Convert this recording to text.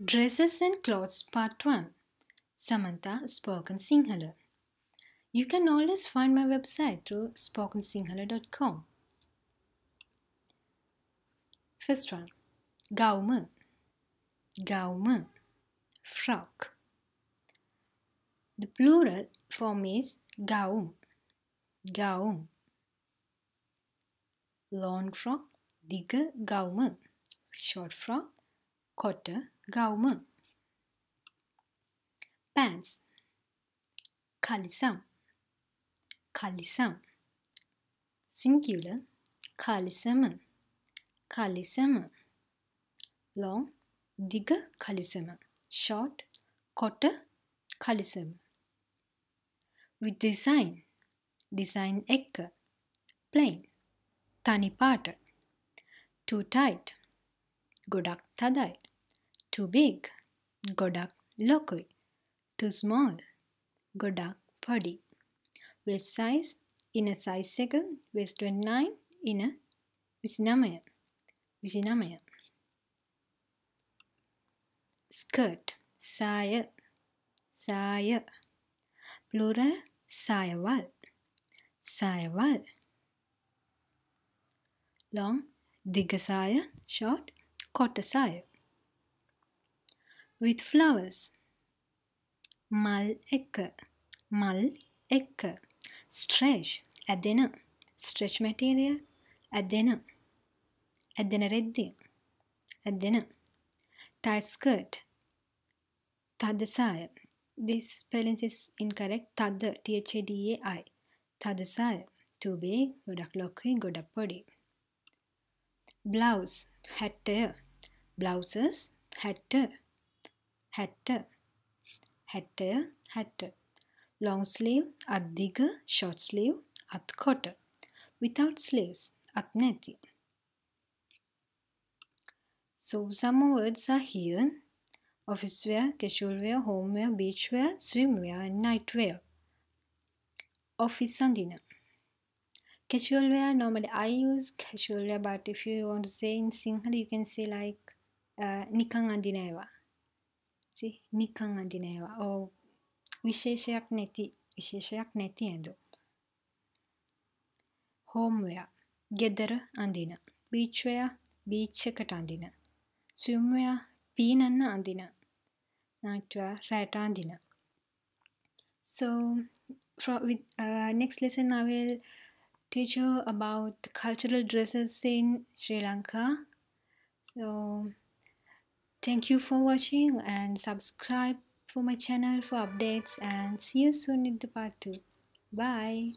Dresses and Clothes Part 1 Samantha Spoken Sinhala You can always find my website through spokensinhala.com First one. Gauma Gauma Frock. The plural form is gaum. Gaum. Long frock Digga gauma Short frock කොට ගවුම. Pants. කලිසම්. කලිසම්. singular කලිසම. කලිසම. long දිග කලිසම. short කොට කලිසම. With design. design එක්ක. Plain. තනි පාට. Too tight. ගොඩක් තදයි. too big ගොඩක් ලොකුයි too small ගොඩක් පොඩි waist size ඉන size එක waist 29 ඉන 29 29 skirt සාය සාය plural සායවල් සායවල් long දිග සාය short කොට සාය with flowers. මල් එක මල් එක්ක. stretch ඇදෙන. stretch material ඇදෙන. ඇදෙන රෙද්දි. ඇදෙන. tight skirt තද සාය. This spelling is incorrect. තද T-H-A-D-A-I තද සාය. too big ගොඩක් ලොකුයි ගොඩක් පොඩි. blouse හැට්ටය blouses හැට්ට හැට්ට හැට්ටය හැට්ට long sleeve අත්දිග short sleeve අත් කොට without sleeves අත් නැති So some words are here office wear, casual wear, home wear, beach wear, swimwear and night wear. Office andina. Casual wear, normally I use casual wear but if you want to say in Sinhala you can say like uh, නිකං අඳිනේවා. See, නිකං අඳිනේවා. or විශේෂයක් නැති විශේෂයක් නැති ඇඳුම්. home wear ගෙදර අඳින. beach wear beach එකට අඳින. swimwear පීනන්න අඳින. night wear රැට අඳින. So for, with uh, next lesson I will teach you about cultural dresses in Sri Lanka. So thank you for watching and subscribe for my channel for updates and see you soon in the part 2. Bye.